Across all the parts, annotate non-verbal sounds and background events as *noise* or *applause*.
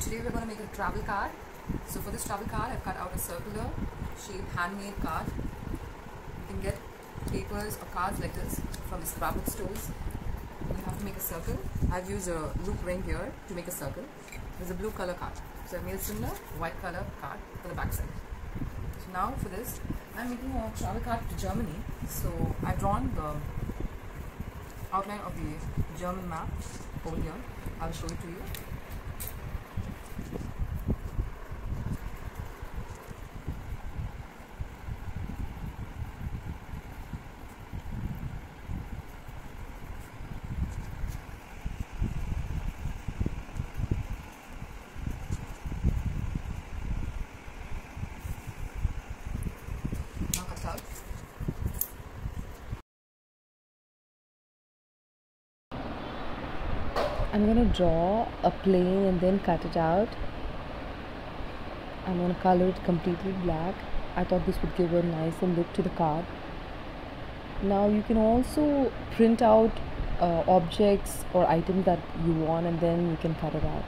Today we're going to make a travel card. So for this travel card, I've cut out a circular shape handmade card. You can get papers or cards like this from the scrapbook stores. You have to make a circle. I've used a loop ring here to make a circle. There's a blue color card. So I made a similar white color card for the back side. So now for this, I'm making a travel card to Germany. So I've drawn the outline of the German map over here. I'll show it to you. Now cut out. I'm gonna draw a plane and then cut it out. I'm gonna color it completely black. I thought this would give a nice look to the card. Now you can also print out uh, objects or items that you want and then you can cut it out.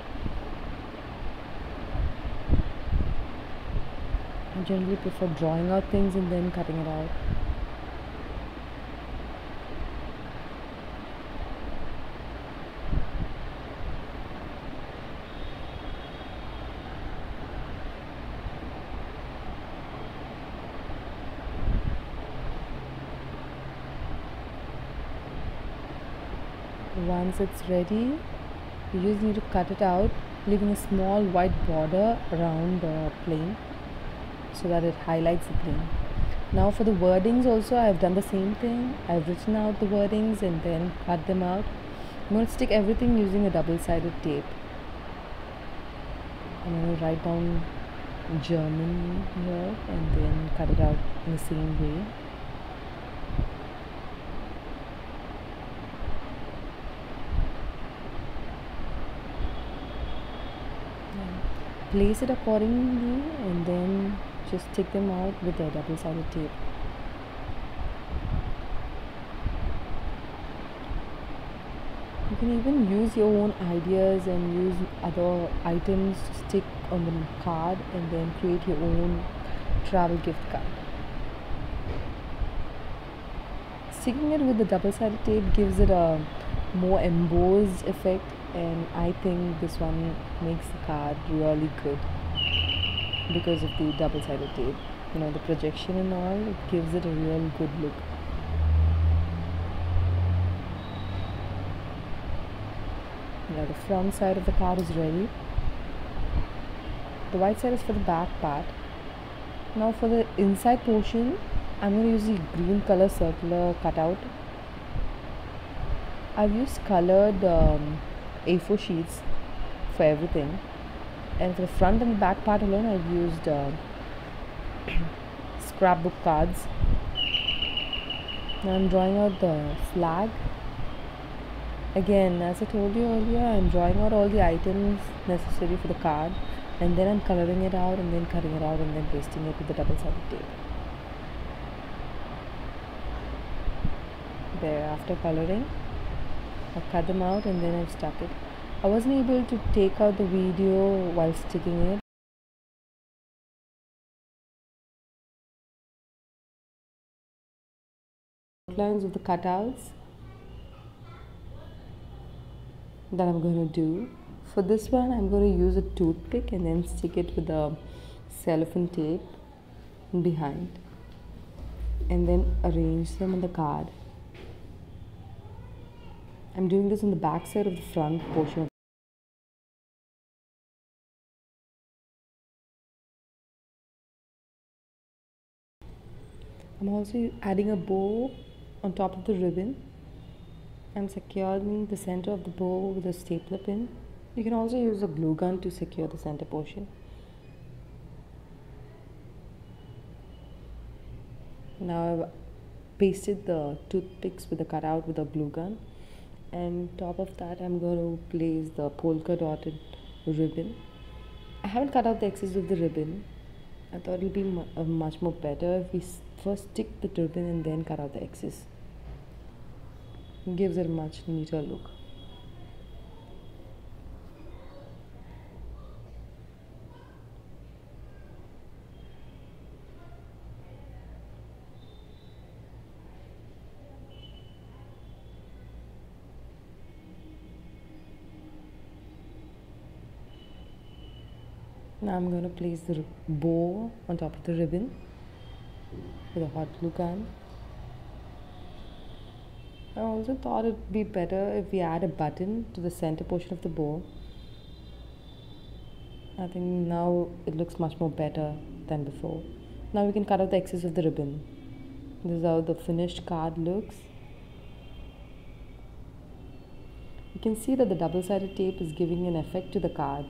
I generally prefer drawing out things and then cutting it out. Once it's ready you just need to cut it out leaving a small white border around the plane so that it highlights the plane. Now for the wordings also I've done the same thing. I've written out the wordings and then cut them out. I'm going to stick everything using a double-sided tape. I'm going to write down German here and then cut it out in the same way place it accordingly and then just stick them out with a double-sided tape. You can even use your own ideas and use other items to stick on the card and then create your own travel gift card. Sticking it with the double-sided tape gives it a more embossed effect and I think this one makes the card really good because of the double-sided tape. You know the projection and all it gives it a real good look. Now the front side of the card is ready. The white side is for the back part. Now for the inside portion I'm going to use the green color circular cutout. I've used colored um, A4 sheets for everything. And for the front and the back part alone I've used uh, *clears throat* scrapbook cards. Now I'm drawing out the flag. Again as I told you earlier I'm drawing out all the items necessary for the card and then I'm coloring it out and then cutting it out and then pasting it with the double-sided tape. There after coloring I cut them out and then I've stuck it. I wasn't able to take out the video while sticking it. Outlines of the cutouts that I'm going to do. For this one, I'm going to use a toothpick and then stick it with the cellophane tape behind and then arrange them on the card. I'm doing this on the back side of the front portion. I'm also adding a bow on top of the ribbon. I'm securing the center of the bow with a stapler pin. You can also use a glue gun to secure the center portion. Now I've pasted the toothpicks with the cutout with a glue gun and top of that I'm going to place the polka dotted ribbon. I haven't cut out the excess of the ribbon. I thought it would be uh, much more better if we first stick the ribbon and then cut out the excess. Gives it a much neater look Now I'm going to place the bow on top of the ribbon with a hot glue gun. I also thought it'd be better if we add a button to the center portion of the bow. I think now it looks much more better than before. Now we can cut out the excess of the ribbon. This is how the finished card looks. You can see that the double-sided tape is giving an effect to the card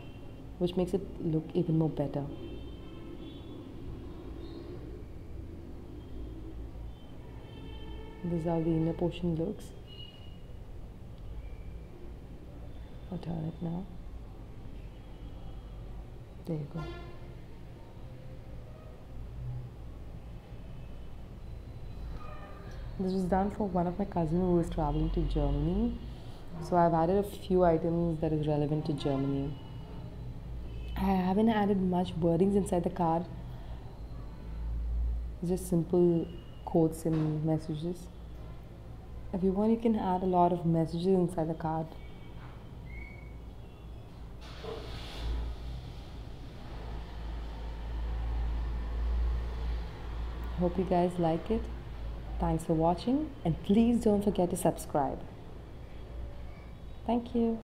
which makes it look even more better. This is how the inner portion looks. I'll turn it now. There you go. This was done for one of my cousins who was traveling to Germany. So I've added a few items that is relevant to Germany. I haven't added much wordings inside the card. Just simple quotes and messages. If you want, you can add a lot of messages inside the card. Hope you guys like it. Thanks for watching and please don't forget to subscribe. Thank you.